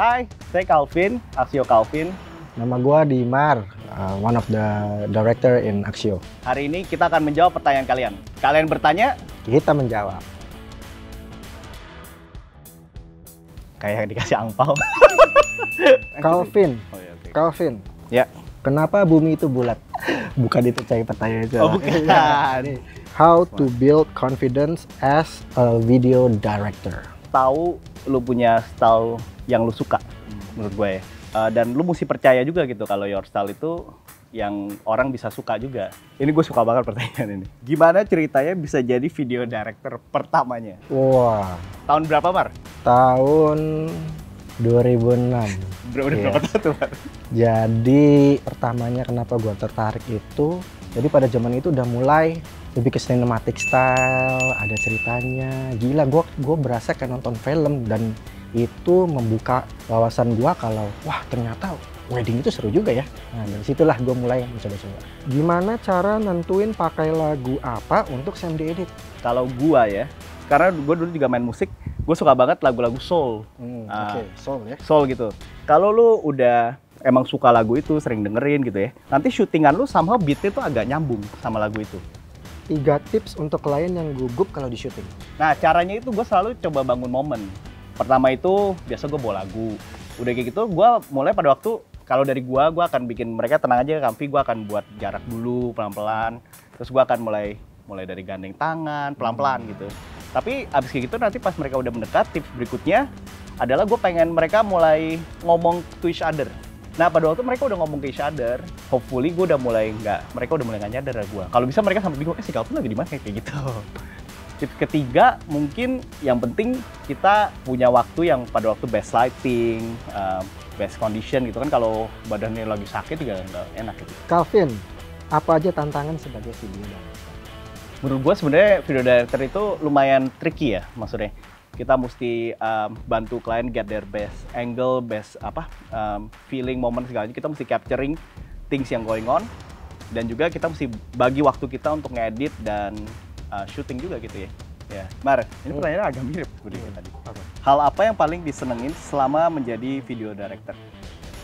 Hai, saya Calvin, Aksio Calvin. Nama gua Dimar, uh, one of the director in Axio. Hari ini kita akan menjawab pertanyaan kalian. Kalian bertanya, Kita menjawab. kayak dikasih angpau. Calvin, Oh, iya. Calvin. Ya. Kenapa bumi itu bulat? Bukan itu cari pertanyaan itu. Oh, bukan. How to build confidence as a video director. Tahu lu punya style yang lu suka, menurut gue. Uh, dan lu mesti percaya juga gitu kalau your style itu yang orang bisa suka juga. Ini gue suka banget pertanyaan ini. Gimana ceritanya bisa jadi video director pertamanya? Wah, Tahun berapa, Mar? tahun 2006. Ber udah Iya. berapa tahun tuh, Mar? Jadi pertamanya kenapa gua tertarik itu, jadi pada zaman itu udah mulai lebih ke cinematic style, ada ceritanya. Gila, gua gua berasa kayak nonton film dan itu membuka wawasan gua kalau wah ternyata wedding itu seru juga ya. Nah dari situlah gua mulai mencoba-coba. Gimana cara nentuin pakai lagu apa untuk sound edit? Kalau gua ya, karena gue dulu juga main musik, gue suka banget lagu-lagu soul. Hmm, Ah. Oke, soul ya. soul gitu. Kalau lu udah emang suka lagu itu, sering dengerin gitu ya, nanti syutingan lu sama beatnya tuh agak nyambung sama lagu itu. Tiga tips untuk klien yang gugup kalau di syuting. Nah caranya itu gue selalu coba bangun momen. Pertama itu biasa gue bawa lagu. Udah kayak gitu gue mulai pada waktu kalau dari gue, gue akan bikin mereka tenang aja, Kampi gue akan buat jarak dulu pelan-pelan. Terus gue akan mulai mulai dari gandeng tangan pelan-pelan gitu. Tapi abis kayak gitu nanti pas mereka udah mendekat, tips berikutnya adalah gue pengen mereka mulai ngomong to each other. Nah pada waktu mereka udah ngomong ke each other, hopefully gue udah mulai nggak, mereka udah mulai nggak nyadar gue. Kalau bisa mereka sampai bingung, eh si Calvin lagi di mana kayak gitu. Tips ketiga mungkin yang penting kita punya waktu yang pada waktu best lighting, um, best condition gitu kan kalau badannya lagi sakit juga nggak enak gitu. Calvin, apa aja tantangan sebagai video director? Menurut gue sebenarnya video director itu lumayan tricky ya maksudnya. Kita mesti um, bantu klien get their best angle, best apa um, feeling moment segalanya. Kita mesti capturing things yang going on dan juga kita mesti bagi waktu kita untuk ngedit dan uh, shooting juga gitu ya. Ya, Mar, ini Hmm. pertanyaannya agak mirip seperti Hmm. tadi. Apa? Hal apa yang paling disenengin selama menjadi video director?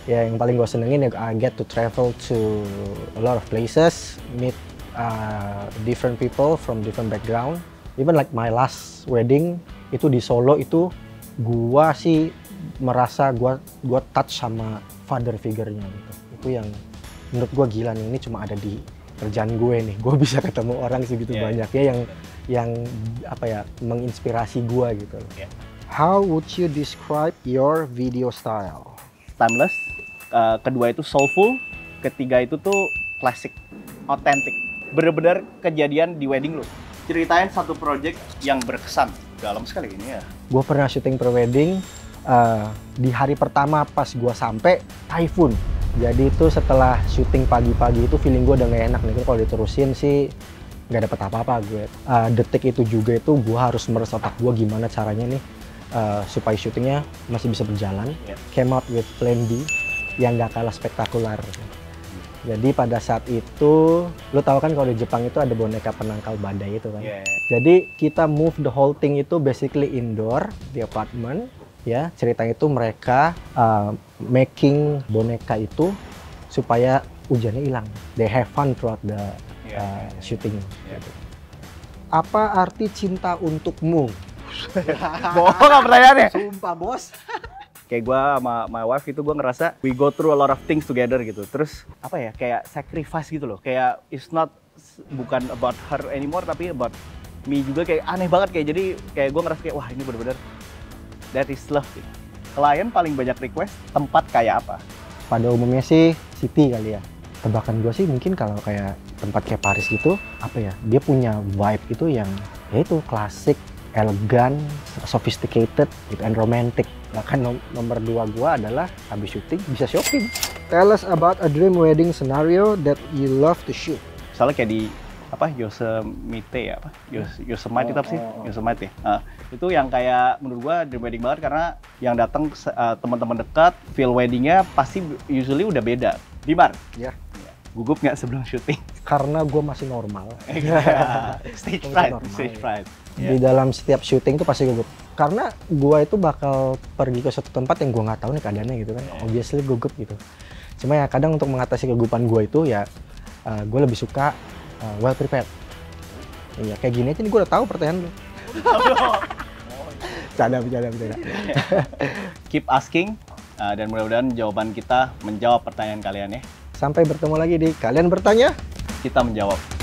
Ya yang paling gue senengin ya I get to travel to a lot of places, meet uh, different people from different background. Even like my last wedding itu di Solo itu gua sih merasa gua gua touch sama father figure-nya gitu. Itu yang menurut gua gila nih ini cuma ada di kerjaan gue nih. Gue bisa ketemu orang segitu Yeah. banyak ya yang yang apa ya menginspirasi gua gitu. loh. Yeah. How would you describe your video style? Timeless. Uh, kedua itu soulful. Ketiga itu tuh classic, authentic. Bener-bener kejadian di wedding lu. Ceritain satu project yang berkesan. Dalam sekali ini ya. gue pernah syuting prewedding uh, di hari pertama pas gue sampai typhoon. Jadi itu setelah syuting pagi-pagi itu feeling gue udah gak enak nih. Kalau diterusin sih nggak dapet apa-apa gue. Uh, detik itu juga itu gue harus meres otak gue gimana caranya nih uh, supaya syutingnya masih bisa berjalan. Yeah. came out with plan B yang gak kalah spektakuler jadi pada saat itu lo tahu kan kalau di Jepang itu ada boneka penangkal badai itu kan Yeah. jadi kita move the whole thing itu basically indoor di apartment ya. Ceritanya itu mereka uh, making boneka itu supaya hujannya hilang. They have fun throughout the Yeah. uh, shooting. Yeah. gitu. Apa arti cinta untukmu? Bohong pertanyaannya? Sumpah bos. Kayak gue sama my wife itu gue ngerasa we go through a lot of things together gitu. Terus apa ya kayak sacrifice gitu loh. Kayak it's not bukan about her anymore tapi about me juga kayak aneh banget kayak jadi kayak gue ngerasa kayak wah ini bener-bener that is love gitu. Klien paling banyak request tempat kayak apa? Pada umumnya sih city kali ya. Tebakan gue sih mungkin kalau kayak tempat kayak Paris gitu, apa ya? Dia punya vibe itu yang ya itu klasik, elegan, sophisticated, gitu, and romantic. Bahkan nom- nomor dua gua adalah habis syuting bisa shopping. Tell us about a dream wedding scenario that you love to shoot. Misalnya kayak di apa Yosemite ya apa Yos, Yosemite itu apa sih Oh, oh, oh. Yosemite ya Ah, itu yang kayak menurut gua dream wedding banget karena yang datang uh, teman-teman dekat feel weddingnya pasti usually udah beda Dimar Ya. Ya. Gugup nggak sebelum syuting? Karena gue masih normal. stage Masih fright, normal, stage ya. fright. Di dalam setiap syuting tuh pasti gugup. Karena gue itu bakal pergi ke suatu tempat yang gue nggak tahu nih keadaannya gitu kan. Obviously gugup gitu. Cuma ya kadang untuk mengatasi kegugupan gue itu ya gue lebih suka uh, well prepared. Iya kayak gini aja nih gue udah tahu pertanyaan lu. Bercanda, bercanda, bercanda. Keep asking uh, dan mudah-mudahan jawaban kita menjawab pertanyaan kalian ya. Sampai bertemu lagi di kalian bertanya. Kita menjawab.